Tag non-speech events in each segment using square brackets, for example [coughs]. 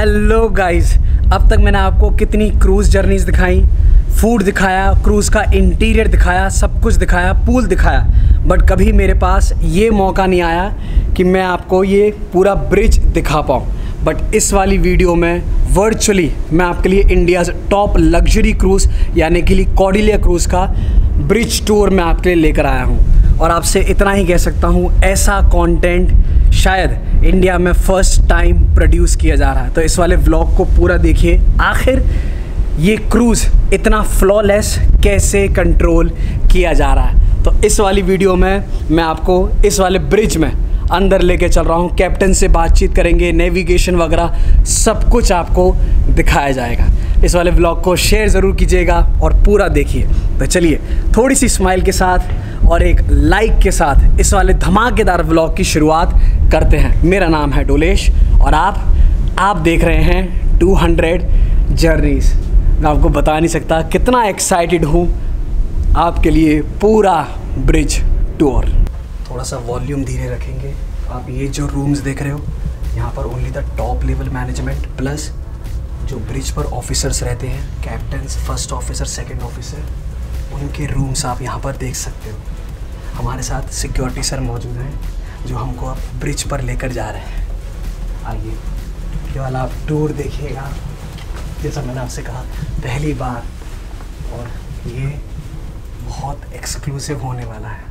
Hello guys अब तक मैंने आपको कितनी क्रूज़ जर्नीज दिखाई? फ़ूड दिखाया क्रूज़ का इंटीरियर दिखाया, सब कुछ दिखाया पूल दिखाया. बट कभी मेरे पास ये मौका नहीं आया कि मैं आपको ये पूरा ब्रिज दिखा पाऊँ. बट इस वाली वीडियो में वर्चुअली मैं आपके लिए इंडिया टॉप लग्जरी क्रूज़ यानी कि कॉडिलिया क्रूज़ का ब्रिज टूर मैं आपके लिए लेकर आया हूँ। और आपसे इतना ही कह सकता हूँ, ऐसा कंटेंट शायद इंडिया में फ़र्स्ट टाइम प्रोड्यूस किया जा रहा है। तो इस वाले व्लॉग को पूरा देखिए। आखिर ये क्रूज़ इतना फ्लॉलेस कैसे कंट्रोल किया जा रहा है? तो इस वाली वीडियो में मैं आपको, इस वाले ब्रिज में अंदर लेके चल रहा हूँ। कैप्टन से बातचीत करेंगे नेविगेशन वगैरह, सब कुछ आपको दिखाया जाएगा। इस वाले ब्लॉग को शेयर ज़रूर कीजिएगा और पूरा देखिए। तो चलिए थोड़ी सी स्माइल के साथ और एक लाइक के साथ इस वाले धमाकेदार ब्लॉग की शुरुआत करते हैं। मेरा नाम है डोलेश और आप आप देख रहे हैं 200 जर्नीज़ मैं आपको बता नहीं सकता कितना एक्साइटेड हूँ आपके लिए पूरा ब्रिज टूर थोड़ा सा वॉल्यूम धीरे रखेंगे। आप ये जो रूम्स देख रहे हो, यहाँ पर only the top level management plus जो ब्रिज पर ऑफिसर्स रहते हैं captains first officer second officer उनके रूम्स आप यहाँ पर देख सकते हो। हमारे साथ सिक्योरिटी सर मौजूद हैं, जो हमको अब ब्रिज पर लेकर जा रहे हैं। आइए ये वाला आप टूर देखिएगा। जैसा मैंने आपसे कहा पहली बार, और ये बहुत एक्सक्लूसिव होने वाला है। आप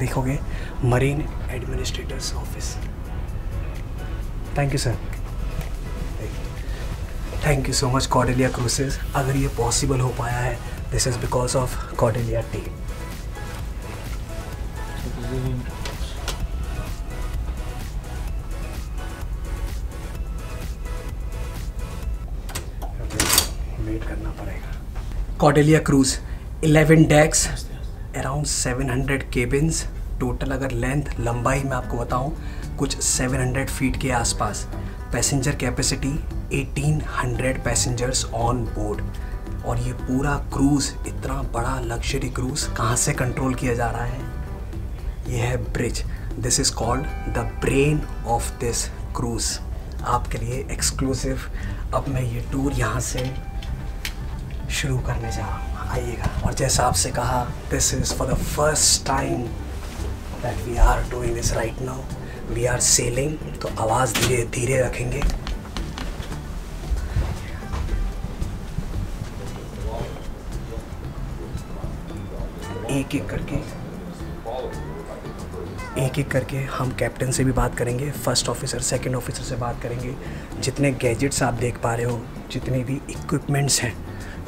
देखोगे marine administrators office thank you sir thank you so much Cordelia cruises अगर ये पॉसिबल हो पाया है this is because of Cordelia team wait करना पड़ेगा। Cordelia cruise 11 decks around 700 cabins total अगर लेंथ लंबाई मैं आपको बताऊँ, कुछ 700 फीट के आसपास। Passenger capacity 1800 passengers on board और ये पूरा क्रूज़ इतना बड़ा लग्जरी क्रूज़ कहाँ से कंट्रोल किया जा रहा है? ये है bridge this is called the brain of this cruise आपके लिए एक्सक्लूसिव अब मैं ये टूर यहाँ से शुरू करने जा रहा हूँ। आइएगा। और जैसा आपसे कहा this is for the first time that we are doing this right now we are sailing तो आवाज़ धीरे धीरे रखेंगे। एक एक करके, एक एक करके हम कैप्टन से भी बात करेंगे फ़र्स्ट ऑफिसर सेकंड ऑफिसर से बात करेंगे। जितने गैजेट्स आप देख पा रहे हो, जितने भी इक्विपमेंट्स हैं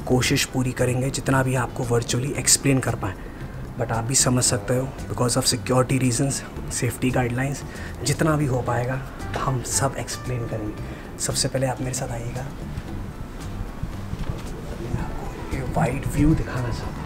कोशिश पूरी करेंगे जितना भी आपको वर्चुअली एक्सप्लेन कर पाएँ। बट आप भी समझ सकते हो because of security reasons safety guidelines जितना भी हो पाएगा, हम सब एक्सप्लेन करेंगे। सबसे पहले आप मेरे साथ आइएगा। आपको ये वाइड व्यू दिखाना चाहता हूँ।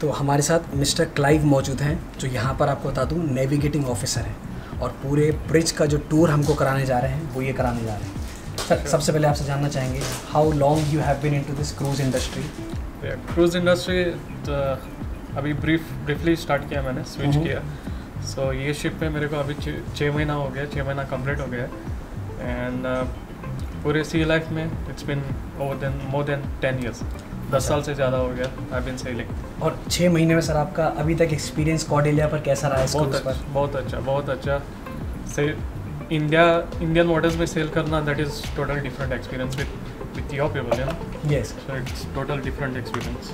तो हमारे साथ मिस्टर क्लाइव मौजूद हैं, जो यहाँ पर आपको बता दूँ नेविगेटिंग ऑफिसर हैं। और पूरे ब्रिज का जो टूर हमको कराने जा रहे हैं वो ये कराने जा रहे हैं। सर सबसे पहले आपसे जानना चाहेंगे how long you have been into this cruise industry cruise industry अभी ब्रीफ ब्रीफली स्टार्ट किया मैंने स्विच हम्म। किया। सो so, ये शिप में मेरे को अभी छः महीना हो गया छः महीना कंप्लीट हो गया। एंड पूरे सी लाइफ में it's been over than more than ten years दस साल से ज़्यादा हो गया आई बिन सेलिंग और छः महीने में सर आपका अभी तक एक्सपीरियंस कॉडेलिया पर कैसा रहा है बहुत अच्छा पर? बहुत अच्छा बहुत अच्छा। से इंडिया इंडियन मॉडल्स में सेल करना that is total different experience with with your people you yes so it's total different experience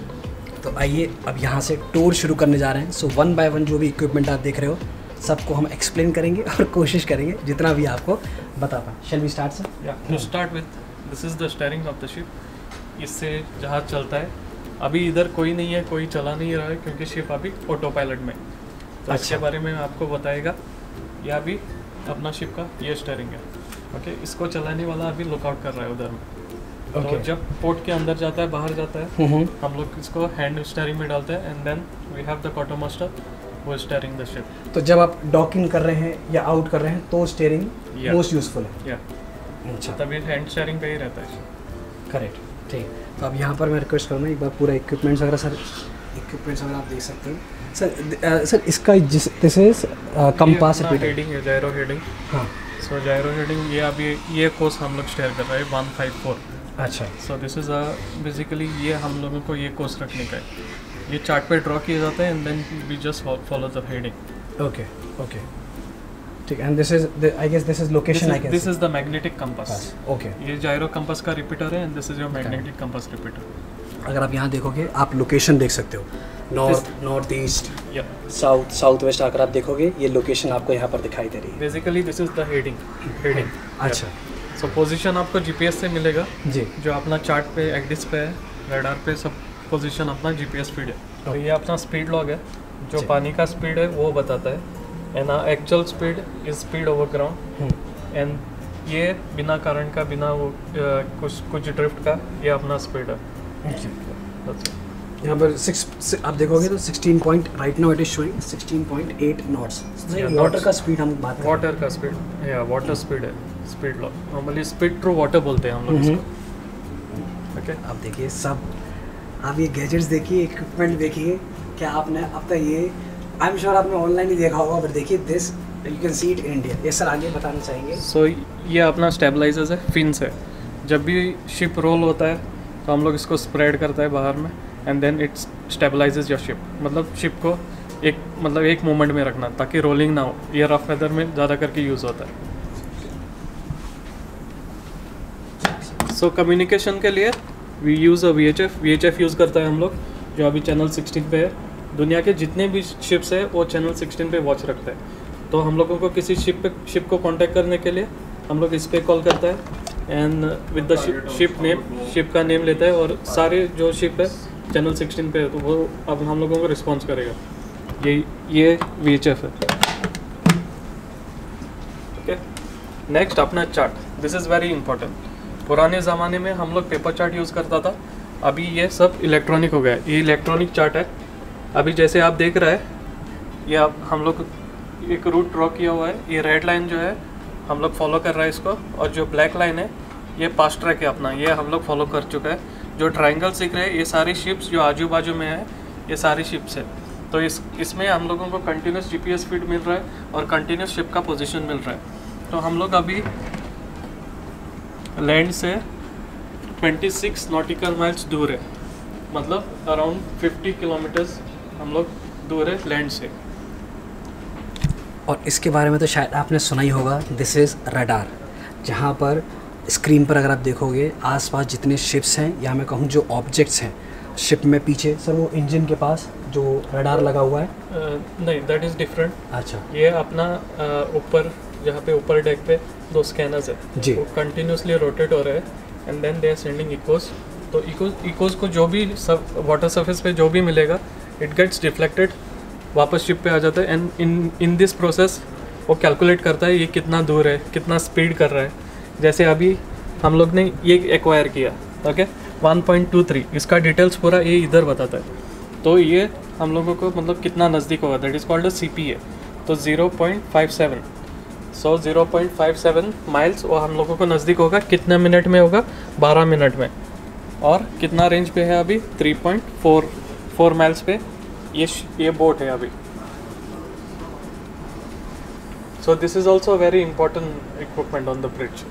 तो आइए अब यहाँ से टूर शुरू करने जा रहे हैं। सो वन बाय वन जो भी इक्विपमेंट आप देख रहे हो सबको हम एक्सप्लेन करेंगे और कोशिश करेंगे जितना भी आपको बता पाए। Shall we start sir start with this is the steering of the ship. इससे जहाज़ चलता है। अभी इधर कोई नहीं है कोई चला नहीं रहा है क्योंकि शिप अभी ऑटो पायलट में। तो अच्छा। इसके बारे में आपको बताएगा यह अभी अपना शिप का ये स्टेयरिंग है। ओके इसको चलाने वाला अभी लुकआउट कर रहा है उधर में। तो Okay. जब पोर्ट के अंदर जाता है बाहर जाता है हम्म हम लोग इसको हैंड स्टेयरिंग में डालते हैं and then we have the quarter master वो स्टेयरिंग द शिप तो जब आप डॉकिंग कर रहे हैं या आउट कर रहे हैं तो स्टेयरिंग मोस्ट यूजफुल है। या अच्छा। तभी हैंड स्टेयरिंग पे ही रहता है। करेक्ट ठीक तो अब यहाँ पर मैं रिक्वेस्ट करूँगा एक बार पूरा इक्विपमेंट्स वगैरह सर इक्विपमेंट्स वगैरह आप देख सकते हो। सर सर इसका जिस दिस इज़ कंपास हेडिंग है जायरो हेडिंग हाँ। सो जायरो हेडिंग ये अभी ये कोर्स हम लोग शेयर कर रहे हैं वन फाइव फोर अच्छा। So this is a basically ये हम लोगों को ये कोर्स रखने का है। ये चार्ट पे ड्रॉ किया जाता है and then we just follow the heading okay okay ठीक and this is I guess this is location I guess this is the magnetic compass okay ये जायरो कंपास का रिपीटर है and this is your magnetic compass repeater अगर आप यहाँ देखोगे आप location देख सकते हो. नॉर्थ नॉर्थ ईस्ट या साउथ साउथ वेस्ट अगर आप देखोगे ये लोकेशन आपको यहाँ पर दिखाई दे रही है. Basically this is the heading heading अच्छा. सो पोजीशन आपको जीपीएस से मिलेगा. जी. जो अपना चार्ट पे एक्डिस पे है रेडार पे सब पोजीशन अपना जीपीएस फ़ीड है. तो ये अपना स्पीड लॉग है. जो पानी का स्पीड है वो बताता है. And actual speed is speed over ground and ये बिना करंट का बिना वो कुछ कुछ ड्रिफ्ट का ये अपना स्पीड है। यहाँ पर सिक्स आप देखोगे तो 16 point right now it is showing 16.8 knots water का स्पीड हम बात वाटर का स्पीड या वाटर स्पीड है speed log normally speed through water बोलते हैं हम लोग। ओके आप देखिए सब आप ये गैजेट्स देखिए इक्विपमेंट देखिए क्या आपने अब तक ये आई एम श्योर आपने ऑनलाइन ही देखा होगा पर देखिए this you can see it in India ये सर आगे बताना चाहेंगे? सो ये अपना स्टेबलाइजर्स है फिन्स है। जब भी शिप रोल होता है तो हम लोग इसको स्प्रेड करता है बाहर में and then it's stabilizes your ship मतलब शिप को एक मतलब एक मोमेंट में रखना ताकि रोलिंग ना हो। ये रफ वेदर में ज़्यादा करके यूज़ होता है। सो so, कम्युनिकेशन के लिए we use a V H F V H F use करता है हम लोग जो अभी चैनल 16 पे है। दुनिया के जितने भी शिप्स है, वो चैनल 16 पे वॉच रखता है। तो हम लोगों को किसी शिप पे शिप को कांटेक्ट करने के लिए हम लोग इस पर कॉल करता है। And with the ship name ship का नेम लेता है और सारे जो शिप है चैनल 16 पे है तो वो अब हम लोगों को रिस्पॉन्स करेगा। ये ये वी एच एफ़ है। ओके नेक्स्ट अपना chart this is very important पुराने ज़माने में हम लोग पेपर चार्ट यूज़ करता था। अभी ये सब इलेक्ट्रॉनिक हो गया ये इलेक्ट्रॉनिक चार्ट है। अभी जैसे आप देख रहे हैं, ये आप, हम लोग एक रूट ड्रॉ किया हुआ है। ये रेड लाइन जो है, हम लोग फॉलो कर रहे हैं इसको। और जो ब्लैक लाइन है, ये पास्ट ट्रैक है अपना। ये हम लोग फॉलो कर चुका है। जो ट्राइंगल सीख रहे हैं, ये सारी शिप्स जो आजू बाजू में है, ये सारी शिप्स है। तो इस, इसमें हम लोगों को कंटिन्यूस जीपीएस फ़ीड मिल रहा है और कंटिन्यूस शिप का पोजीशन मिल रहा है। तो हम लोग अभी लैंड से 26 नॉटिकल माइल्स दूर है। मतलब अराउंड 50 किलोमीटर्स हम लोग दूर है लैंड से। और इसके बारे में तो शायद आपने सुना ही होगा दिस इज़ रडार जहाँ पर स्क्रीन पर अगर आप देखोगे आसपास जितने शिप्स हैं या मैं कहूँ जो ऑब्जेक्ट्स हैं शिप में पीछे सर वो इंजन के पास जो रडार लगा हुआ है। नहीं दैट इज़ डिफरेंट अच्छा। ये अपना ऊपर जहाँ पे ऊपर डेक पे दो स्कैनर्स है। जी। वो कंटिन्यूसली रोटेट हो रहे हैं and then they are sending echoes तो इकोज इकोज को जो भी सब वाटर सरफेस पे जो भी मिलेगा इट गेट्स डिफ्लेक्टेड वापस शिप पे आ जाता है। And in in this process वो कैलकुलेट करता है ये कितना दूर है, कितना स्पीड कर रहा है। जैसे अभी हम लोग ने ये एक्वायर किया ओके 1.23 इसका डिटेल्स पूरा ये इधर बताता है। तो ये हम लोगों को मतलब कितना नज़दीक होगा? That is called a C तो 0.57 सो 0.57 माइल्स वो हम लोगों को नज़दीक होगा। कितने मिनट में होगा? 12 मिनट में। और कितना रेंज पे है अभी? 3.4 4 माइल्स पे। ये ये बोट है अभी। So this is also very important equipment on the bridge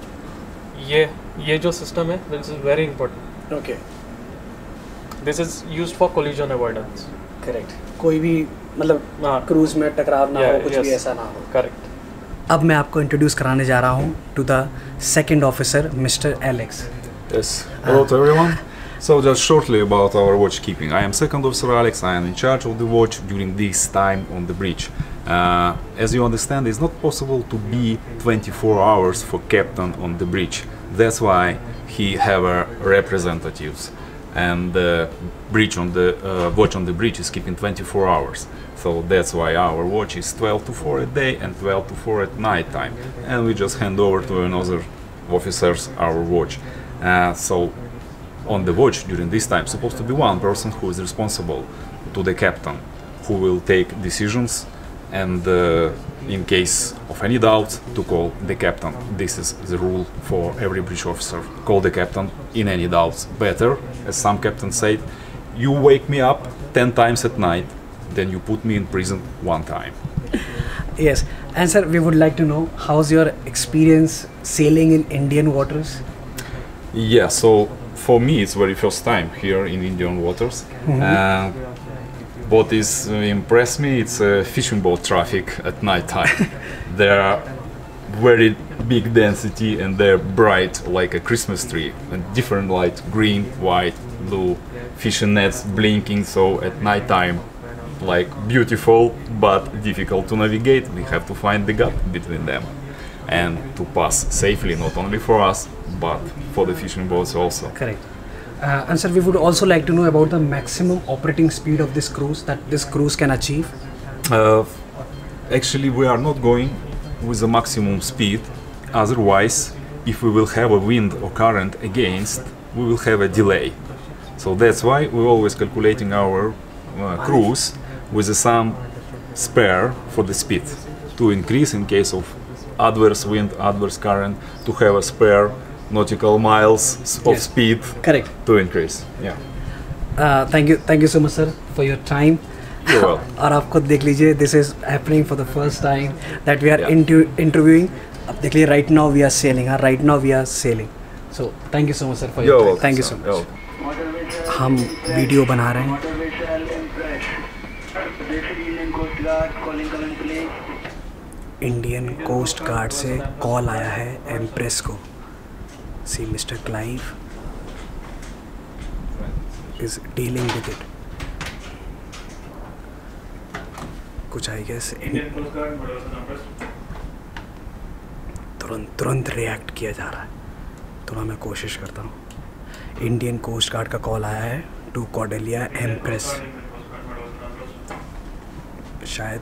ये ये जो सिस्टम है this is very important okay this is use for collision avoidance correct कोई भी मतलब हाँ। क्रूज में टकराव ना Yeah, हो कुछ yes, भी ऐसा ना हो। करेक्ट अब मैं आपको इंट्रोड्यूस कराने जा रहा हूँ to the second officer mister Alex Yes. Hello to everyone. So just shortly about our watch keeping. I am second officer Alex. I am in charge of the watch during this time on the bridge. Uh, as you understand, it's not possible to be 24 hours for captain on the bridge. That's why he have a representatives, and the bridge on the uh, watch on the bridge is keeping 24 hours. So that's why our watch is 12 to 4 at day and 12 to 4 at night time, and we just hand over to another officers our watch. Uh, so on the watch during this time supposed to be one person who is responsible to the captain who will take decisions and uh, in case of any doubt to call the captain this is the rule for every bridge officer call the captain in any doubts better as some captains said you wake me up 10 times at night then you put me in prison one time. Yes, and sir, we would like to know how's your experience sailing in Indian waters? Yeah, so for me it's very first time here in Indian waters. Uh, what is uh, impressed me it's uh, fishing boat traffic at night time. [laughs] there are very big density and they're bright like a Christmas tree and different light green, white, blue, fishing nets blinking. So at night time, like beautiful but difficult to navigate. We have to find the gap between them and to pass safely, not only for us but for the fishing boats also. Correct. Uh, and sir, we would also like to know about the maximum operating speed of this cruise that this cruise can achieve. Uh, actually, we are not going with the maximum speed. Otherwise, if we will have a wind or current against, we will have a delay. So that's why we're always calculating our uh, cruise with some spare for the speed to increase in case of adverse wind, adverse current, to have a spare nautical miles s- of Yes. speed Correct. to increase. Yeah. Uh, thank you, thank you so much, sir, for your time. You're [laughs] welcome. और आप खुद देख लीजिए this is happening for the first time that we are Yeah. Interviewing अब देख लीजिए right now we are selling हाँ right now we are selling so thank you so much sir for You're your welcome, thank you sir. So You're much welcome. हम video बना रहे हैं Indian coast guard से call आया है Empress को। See mister Clive is dealing with it कुछ I guess तुरंत तुरंत रिएक्ट किया जा रहा है। थोड़ा मैं कोशिश करता हूँ। इंडियन कोस्ट गार्ड का कॉल आया है टू कॉडेलिया एम्प्रेस। शायद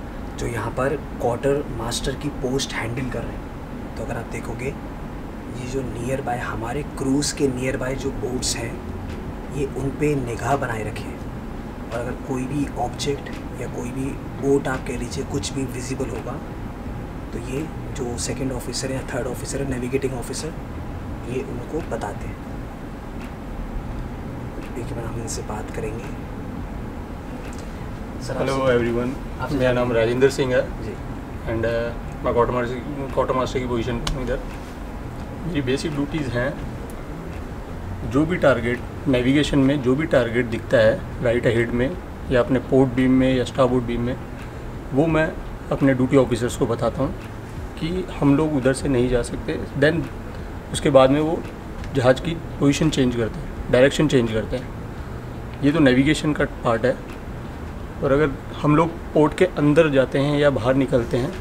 जो यहाँ पर क्वार्टर मास्टर की पोस्ट हैंडल कर रहे हैं। तो अगर आप देखोगे, ये जो नियर बाय हमारे क्रूज़ के नियर बाय जो बोट्स हैं, ये उन पे निगाह बनाए रखे और अगर कोई भी ऑब्जेक्ट या कोई भी बोट आप कह लीजिए कुछ भी विजिबल होगा तो ये जो सेकंड ऑफिसर या थर्ड ऑफिसर है नेविगेटिंग ऑफिसर ये उनको बताते हैं। एक बार हम इनसे बात करेंगे। हेलो एवरीवन मेरा नाम राजेंद्र सिंह है। जी। एंड मैं क्वार्टर मास्टर क्वार्टर मास्टर की पोजीशन इधर। मेरी बेसिक ड्यूटीज़ हैं जो भी टारगेट नेविगेशन में जो भी टारगेट दिखता है राइट हेड में या अपने पोर्ट बीम में या स्टारबोर्ड बीम में वो मैं अपने ड्यूटी ऑफिसर्स को बताता हूँ कि हम लोग उधर से नहीं जा सकते। देन उसके बाद में वो जहाज़ की पोजीशन चेंज करते हैं डायरेक्शन चेंज करते हैं। ये तो नेविगेशन का पार्ट है। और अगर हम लोग पोर्ट के अंदर जाते हैं या बाहर निकलते हैं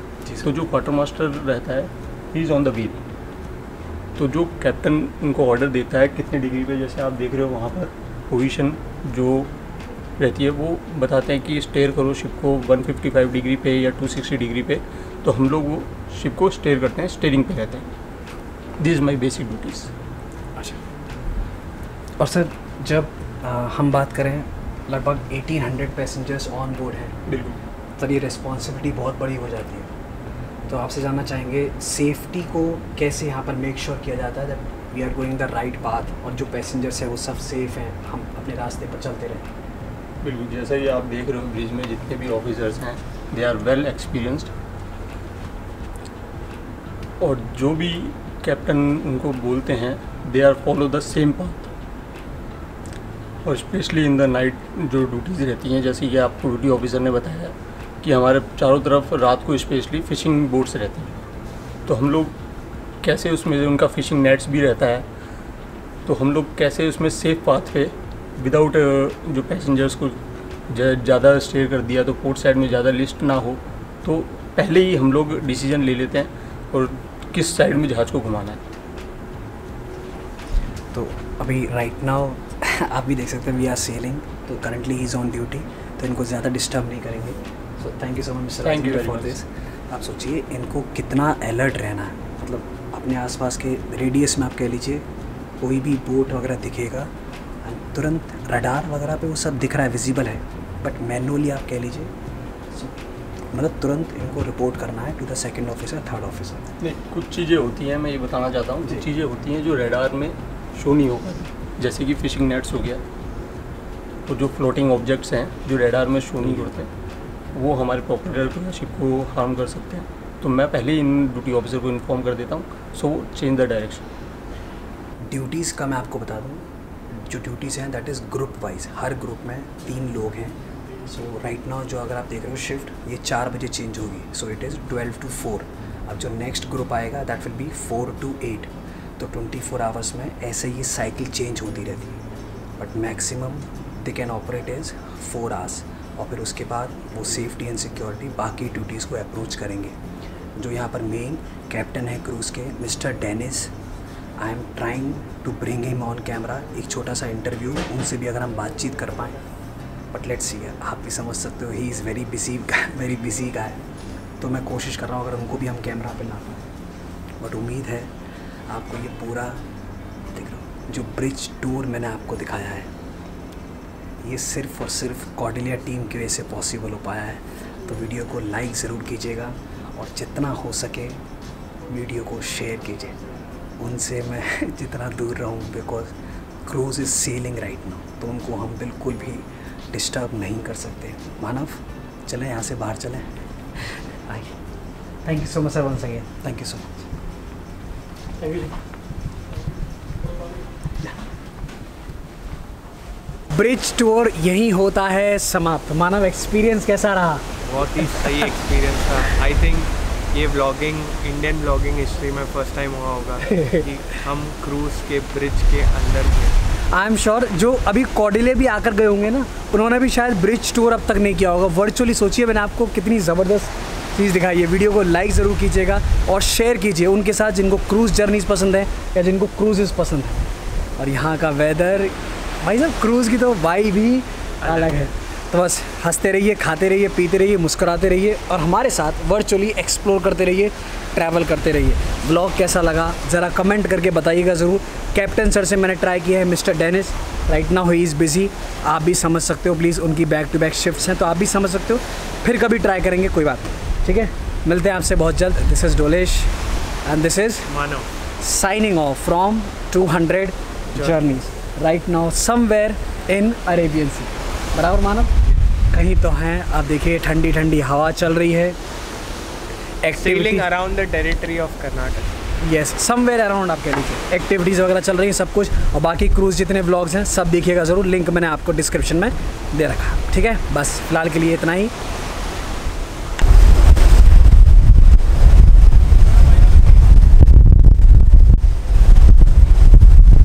तो जो क्वार्टर मास्टर रहता है he is on the wheel तो जो कैप्टन उनको ऑर्डर देता है कितने डिग्री पे जैसे आप देख रहे हो वहाँ पर पोजीशन जो रहती है वो बताते हैं कि स्टेयर करो शिप को 155 डिग्री पे या 260 डिग्री पे तो हम लोग वो शिप को स्टेयर करते हैं स्टेयरिंग पे रहते हैं। This is my basic duties अच्छा। और सर जब आ, हम बात करें लगभग 1800 पैसेंजर्स ऑन बोर्ड हैं। बिल्कुल। तब ये रिस्पॉन्सिबिलिटी बहुत बड़ी हो जाती है। तो आपसे जानना चाहेंगे सेफ्टी को कैसे यहाँ पर मेक श्योर sure किया जाता है जब we are going the right path और जो पैसेंजर्स हैं वो सब सेफ़ हैं हम अपने रास्ते पर चलते रहें? बिल्कुल जैसा कि आप देख रहे हो ब्रिज में जितने भी ऑफिसर्स हैं दे आर वेल एक्सपीरियंस्ड और जो भी कैप्टन उनको बोलते हैं they are follow the same path और स्पेशली इन द नाइट जो ड्यूटीज़ रहती हैं, जैसे कि आपको ड्यूटी ऑफिसर ने बताया कि हमारे चारों तरफ़ रात को स्पेशली फ़िशिंग बोट्स रहती हैं। तो हम लोग कैसे उसमें उनका फ़िशिंग नेट्स भी रहता है तो हम लोग कैसे उसमें सेफ़ पाथ पे विदाउट जो पैसेंजर्स को ज़्यादा स्टेयर कर दिया तो पोर्ट साइड में ज़्यादा लिस्ट ना हो तो पहले ही हम लोग डिसीज़न ले लेते हैं और किस साइड में जहाज़ को घुमाना है। तो अभी राइट नाउ [coughs] आप भी देख सकते हैं वी आर सेलिंग तो currently he is on duty तो इनको ज़्यादा डिस्टर्ब नहीं करेंगे। So thank you so much mister thank you for this आप सोचिए इनको कितना अलर्ट रहना है। मतलब अपने आसपास के रेडियस में आप कह लीजिए कोई भी बोट वगैरह दिखेगा तुरंत रडार वगैरह पे वो सब दिख रहा है विजिबल है। बट मैनुअली आप कह लीजिए मतलब तुरंत इनको रिपोर्ट करना है to the second officer third officer नहीं कुछ चीज़ें होती हैं मैं ये बताना चाहता हूँ कुछ चीज़ें होती हैं जो रेडार में शो नहीं हो पाती। जैसे कि फिशिंग नेट्स हो गया तो जो फ्लोटिंग ऑब्जेक्ट्स हैं, जो रेडार में शो नहीं करते वो हमारे प्रोपरेटर को शिप को हार्म कर सकते हैं। तो मैं पहले इन ड्यूटी ऑफिसर को इन्फॉर्म कर देता हूँ so change the direction duties का मैं आपको बता दूँ, जो ड्यूटीज़ हैं दैट इज़ ग्रुप वाइज हर ग्रुप में तीन लोग हैं। सो राइट नाउ जो अगर आप देख रहे हो शिफ्ट ये चार बजे चेंज होगी। So it is twelve to four अब जो नेक्स्ट ग्रुप आएगा that will be four to eight तो ट्वेंटी फोर आवर्स में ऐसे ही साइकिल चेंज होती रहती है। But maximum they can operate is four hours और फिर उसके बाद वो सेफ्टी एंड सिक्योरिटी बाकी ड्यूटीज़ को अप्रोच करेंगे। जो यहाँ पर मेन कैप्टन है क्रूज़ के mister Dennis I am trying to bring him on camera एक छोटा सा इंटरव्यू उनसे भी अगर हम बातचीत कर पाएँ। बट लेट्स सी आप भी समझ सकते हो he is very busy very busy guy तो मैं कोशिश कर रहा हूँ, अगर उनको भी हम कैमरा पे ला पाएँ। बट उम्मीद है आपको ये पूरा देख लो जो ब्रिज टूर मैंने आपको दिखाया है ये सिर्फ़ और सिर्फ़ कॉर्डिलिया टीम की वजह से पॉसिबल हो पाया है। तो वीडियो को लाइक ज़रूर कीजिएगा और जितना हो सके वीडियो को शेयर कीजिए। उनसे मैं [laughs] जितना दूर रहूँ because cruise is sailing right now तो उनको हम बिल्कुल भी डिस्टर्ब नहीं कर सकते। मानव चलें यहाँ से बाहर चलें। [laughs] आइए। Thank you so much sir once again thank you so much thank you bridge tour यहीं होता है समाप्त। मानव एक्सपीरियंस कैसा रहा? बहुत ही सही एक्सपीरियंस था। आई थिंक ये ब्लॉगिंग इंडियन ब्लॉगिंग हिस्ट्री में फ़र्स्ट टाइम हुआ होगा [laughs] कि हम क्रूज के ब्रिज के अंदर थे। आई एम श्योर जो अभी कॉडिले भी आकर गए होंगे ना उन्होंने भी शायद ब्रिज टूर अब तक नहीं किया होगा। वर्चुअली सोचिए मैंने आपको कितनी ज़बरदस्त चीज़ दिखाइए वीडियो को लाइक ज़रूर कीजिएगा और शेयर कीजिए उनके साथ जिनको क्रूज़ जर्नीज पसंद है या जिनको क्रूजेस पसंद है। और यहाँ का वेदर भाई साहब क्रूज़ की तो वाई भी अलग है। तो बस हँसते रहिए, खाते रहिए, पीते रहिए, मुस्कुराते रहिए और हमारे साथ वर्चुअली एक्सप्लोर करते रहिए ट्रैवल करते रहिए। ब्लॉग कैसा लगा, ज़रा कमेंट करके बताइएगा ज़रूर। कैप्टन सर से मैंने ट्राई किया है mister Dennis right now he is busy आप भी समझ सकते हो प्लीज़ उनकी बैक टू बैक शिफ्ट्स हैं तो आप भी समझ सकते हो। फिर कभी ट्राई करेंगे, कोई बात नहीं। ठीक है? मिलते हैं आपसे बहुत जल्द। This is Dolesh and this is Manav. signing off from 200 journeys right now somewhere in Arabian sea बराबर मानव कहीं तो हैं। आप देखिए ठंडी ठंडी हवा चल रही है। Sailing around the territory of Karnataka yes somewhere around आप कह लीजिए। एक्टिविटीज़ वगैरह चल रही हैं सब कुछ। और बाकी क्रूज़ जितने ब्लॉग्स हैं सब देखिएगा ज़रूर। लिंक मैंने आपको डिस्क्रिप्शन में दे रखा। ठीक है? बस फ़िलहाल के लिए इतना ही।